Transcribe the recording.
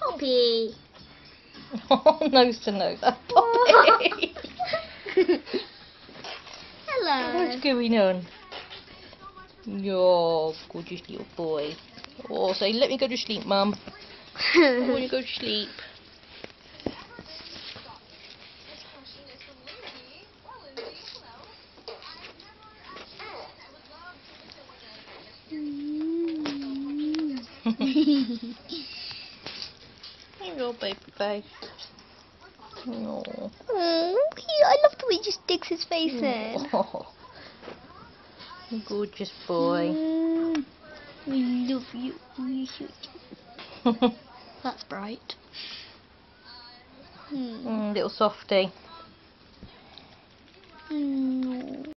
Poppy. oh, nose to nose. That's oh. Poppy. Hello. What's going on? Your gorgeous little boy. Oh, say, let me go to sleep, Mum. I want to go to sleep. You go, baby face. No. Oh. I love the way he just sticks his face in. Oh. Gorgeous boy. Mm, we love you. We should. That's bright. Hmm. Mm, little softy. Mm,